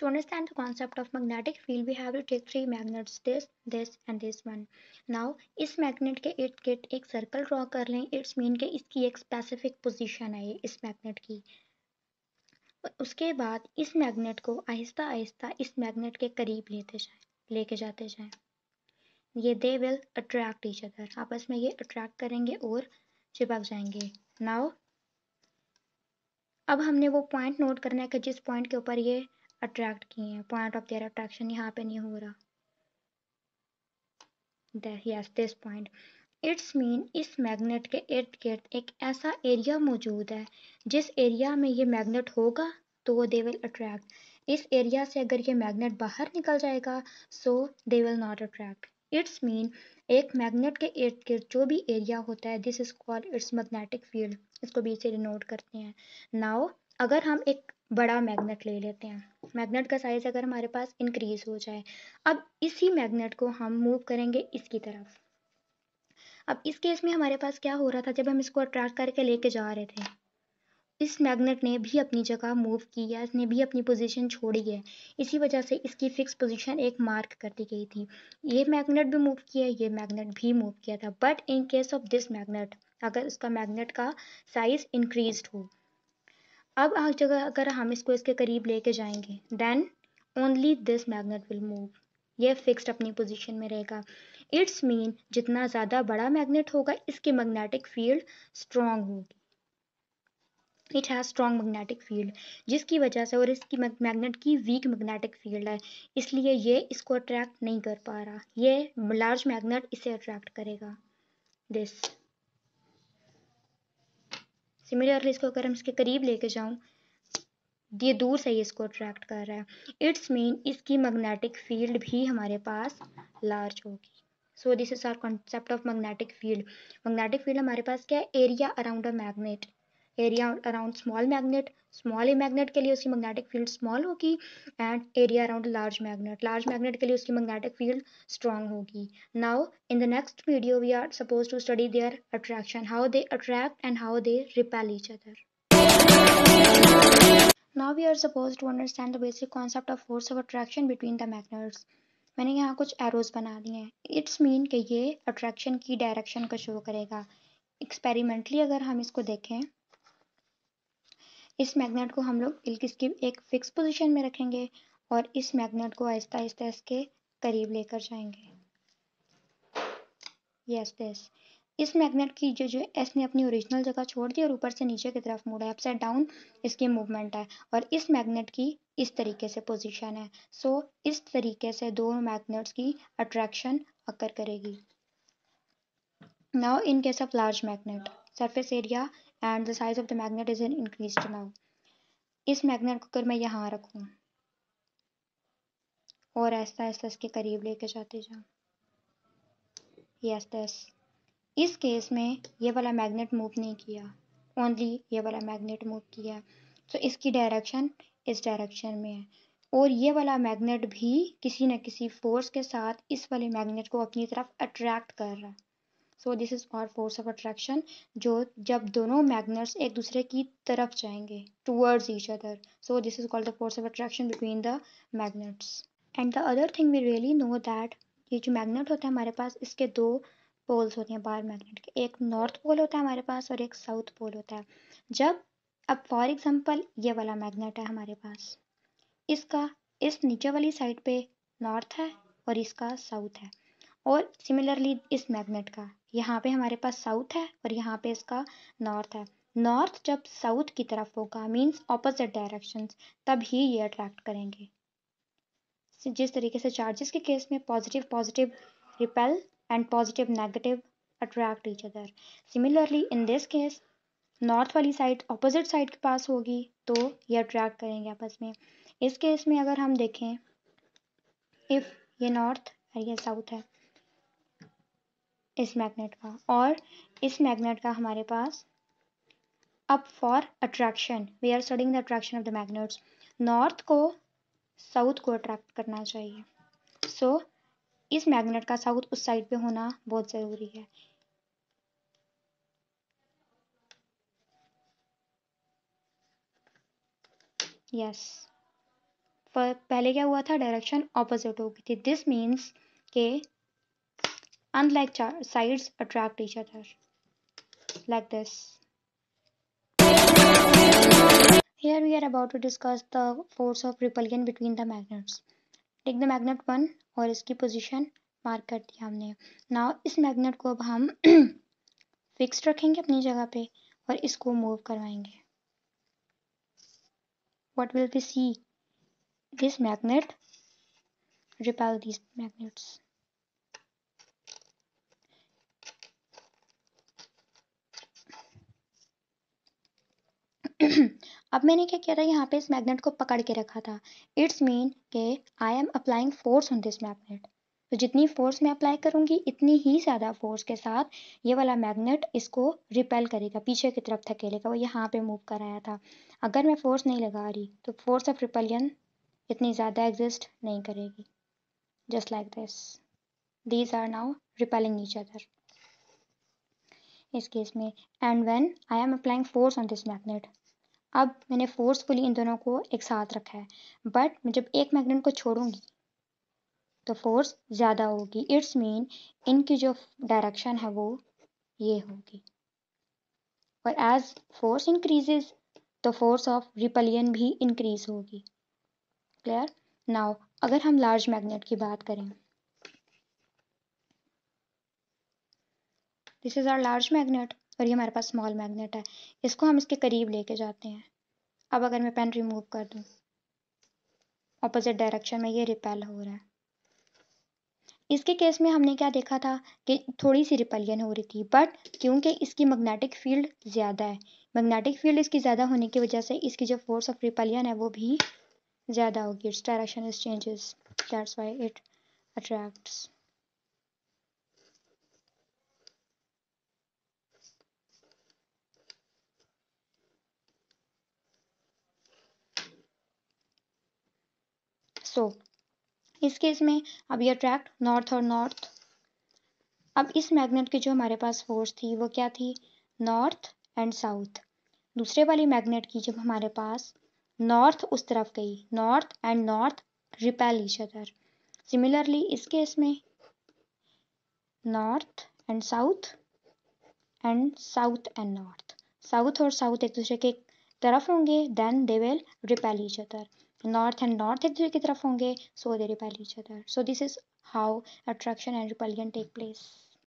To understand the concept of magnetic field, we have to take three magnets, this, this and this one. Now, इस magnet के इर्द गिर्द एक circle draw कर लें। It's mean कि इसकी एक स्पेसिफिक पोजीशन है इस मैग्नेट की। उसके बाद इस मैग्नेट को आहिस्ता आहिस्ता इस मैग्नेट के करीब लेते जाएँ लेके जाते जाएँ। ये they will attract each other आपस में ये अट्रैक्ट करेंगे और चिपक जाएँगे। नाउ अब हमने वो पॉइंट नोट करना है कि जिस पॉइंट के ऊपर ये अट्रैक्ट किए हैं। पॉइंट ऑफ़ देयर अट्रैक्शन यहाँ पे नहीं हो रहा। Yes this point it's mean इस मैग्नेट के इर्द गिर्द एक ऐसा एरिया मौजूद है, जिस एरिया में ये मैग्नेट होगा तो दे विल अट्रैक्ट इस एरिया से अगर ये मैग्नेट बाहर निकल जाएगा so they will not attract it's mean एक मैग्नेट के इर्द गिर्द जो भी एरिया होता है this is called it's magnetic field इसको बी से डिनोट करते हैं। नाउ अगर हम एक बड़ा मैग्नेट ले लेते हैं, मैग्नेट का साइज़ अगर हमारे पास इंक्रीज हो जाए, अब इसी मैग्नेट को हम मूव करेंगे इसकी तरफ़। अब इस केस में हमारे पास क्या हो रहा था जब हम इसको अट्रैक्ट करके लेके जा रहे थे? इस मैग्नेट ने भी अपनी जगह मूव की है इसने भी अपनी पोजीशन छोड़ी है। इसी वजह से इसकी फिक्स पोजीशन एक मार्क कर दी गई थी। ये मैग्नेट भी मूव किया, ये मैग्नेट भी मूव किया था। But in case of this magnet अगर उसका मैग्नेट का साइज़ इंक्रीज हो। अब आज जगह, अगर हम इसको इसके करीब लेके जाएँगे then only this magnet will move ये फिक्स्ड अपनी पोजीशन में रहेगा। इट्स मीन जितना ज़्यादा बड़ा मैग्नेट होगा, इसकी मैग्नेटिक फ़ील्ड स्ट्रॉन्ग होगी। It has strong magnetic field जिसकी वजह से और इसकी मैग्नेट की वीक मैग्नेटिक फ़ील्ड है। इसलिए ये इसको अट्रैक्ट नहीं कर पा रहा। ये लार्ज मैग्नेट इसे अट्रैक्ट करेगा। दिस सिमिलरली इसको अगर हम इसके करीब लेके जाऊँ, ये दूर से ही इसको अट्रैक्ट कर रहा है। इट्स मीन इसकी मैग्नेटिक फ़ील्ड भी हमारे पास लार्ज होगी। So this is our concept of magnetic field magnetic field हमारे पास क्या है? Area around a magnet area around small magnet small a magnet के लिए उसकी मैग्नेटिक फ़ील्ड स्मॉल होगी and area around large magnet large magnet के लिए उसकी मैग्नेटिक फ़ील्ड स्ट्रॉन्ग होगी. Now in the next video we are suppose to study their attraction how they attract and how they repel each other Now, we are supposed to understand the basic concept of force of attraction between the magnets. मैंने यहाँ कुछ arrows बना दिए हैं। It's mean कि ये attraction की direction को शो करेगा। एक्सपेरिमेंटली अगर हम इसको देखें इस मैग्नेट को हम लोग इसकी एक फिक्स पोजीशन में रखेंगे और इस मैग्नेट को आहिस्ता आहिस्ता इसके करीब लेकर जाएँगे। यस दिस इस मैग्नेट की जो जो एस ने अपनी ओरिजिनल जगह छोड़ दी और ऊपर से नीचे की तरफ़ मुड़ा है। अपसाइड डाउन इसकी मूवमेंट है और इस मैग्नेट की इस तरीके से पोजीशन है। सो so, इस तरीके से दो मैग्नेट्स की अट्रैक्शन अकर करेगी। Now in case of large magnet surface area and the size of the magnet is increase now इस मैग्नेट को अगर मैं यहाँ रखूँ और ऐसा ऐसा इसके करीब लेके जाते जाऊँ यस दस इस केस में ये वाला मैग्नेट मूव नहीं किया ओनली ये वाला मैग्नेट मूव किया। तो so, इसकी डायरेक्शन इस डायरेक्शन में है। और ये वाला मैग्नेट भी किसी न किसी फोर्स के साथ इस वाले मैग्नेट को अपनी तरफ़ अट्रैक्ट कर रहा है। So this is called force of attraction जो जब दोनों मैग्नेट्स एक दूसरे की तरफ़ जाएँगे towards each other so this is called the force of attraction between the magnets and the other thing we really know that ये जो मैग्नेट होता है हमारे पास, इसके दो पोल्स होते हैं बार मैग्नेट के। एक नॉर्थ पोल होता है हमारे पास और एक साउथ पोल होता है। जब, अब फॉर एग्जांपल ये वाला मैग्नेट है हमारे पास। इसका, इस नीचे वाली साइड पे नॉर्थ है और इसका साउथ है। और सिमिलरली इस मैग्नेट का। यहाँ पे हमारे पास साउथ है और यहाँ पे इसका नॉर्थ है। नॉर्थ जब साउथ की तरफ़ होगा मीन्स ऑपोजिट डायरेक्शन तब ही ये अट्रैक्ट करेंगे। जिस तरीके से चार्जेस के केस में positive positive repel and positive negative attract each other similarly in this case north वाली साइड ऑपोजिट साइड के पास होगी तो ये अट्रैक्ट करेंगे आपस में। इस केस में अगर हम देखें इफ़ ये नॉर्थ और ये साउथ है इस मैग्नेट का। और इस मैग्नेट का हमारे पास up for attraction we are studying the attraction of the magnets north को साउथ को अट्रैक्ट करना चाहिए। सो so, इस मैग्नेट का साउथ उस साइड पे होना बहुत ज़रूरी है। Yes yes. पहले क्या हुआ था? डायरेक्शन ऑपोजिट हो गई थी। दिस मीन्स के unlike sides attract each other like this here we are about to discuss the force of repulsion between the magnets take the magnet 1 और इसकी पोजीशन मार्क कर दिया हमने नाउ इस मैग्नेट को अब हम फिक्स्ड रखेंगे अपनी जगह पे और इसको मूव करवाएँगे what will we see this magnet repel these magnets अब मैंने क्या किया था? यहाँ पे इस मैग्नेट को पकड़ के रखा था। इट्स मीन के I am applying force on this magnet तो जितनी फोर्स मैं अप्लाई करूँगी, इतनी ही ज़्यादा फोर्स के साथ ये वाला मैग्नेट इसको रिपेल करेगा, पीछे की तरफ़ धकेलेगा। वो यहाँ पे मूव कराया था। अगर मैं फोर्स नहीं लगा रही तो फोर्स ऑफ़ रिपलियन इतनी ज़्यादा एग्जिस्ट नहीं करेगी। Just like this these are now repelling each other इस केस में। And when I am applying force on this magnet अब मैंने फोर्सफुली इन दोनों को एक साथ रखा है। बट मैं जब एक मैग्नेट को छोड़ूँगी तो फोर्स ज़्यादा होगी। इट्स मीन इनकी जो डायरेक्शन है वो ये होगी। और एज फोर्स इंक्रीजेज तो फोर्स ऑफ़ रिपलियन भी इंक्रीज होगी। क्लियर नाउ अगर हम लार्ज मैग्नेट की बात करें। This is our large magnet और ये हमारे पास स्मॉल मैग्नेट है। इसको हम इसके करीब लेके जाते हैं। अब अगर मैं पेन रिमूव कर दूँ ऑपोजिट डायरेक्शन में ये रिपेल हो रहा है। इसके केस में हमने क्या देखा था कि थोड़ी सी रिपलियन हो रही थी बट क्योंकि इसकी मैग्नेटिक फ़ील्ड ज़्यादा है मैग्नेटिक फ़ील्ड इसकी ज़्यादा होने की वजह से इसकी जो फोर्स ऑफ़ रिपलियन है वो भी ज़्यादा होगी। It's direction is changes that's why it attracts so इस केस में अब ये अट्रैक्ट नॉर्थ और नॉर्थ अब इस मैग्नेट की जो हमारे पास फोर्स थी, वो क्या थी? नॉर्थ एंड साउथ दूसरे वाली मैग्नेट की जब हमारे पास नॉर्थ उस तरफ़ गई north and north repel each other similarly इस केस में north and south and south and north south और साउथ एक दूसरे के तरफ़ होंगे then they will repel each other north and north एक दूसरे की तरफ़ होंगे so they repel each other so this is how attraction and repulsion take place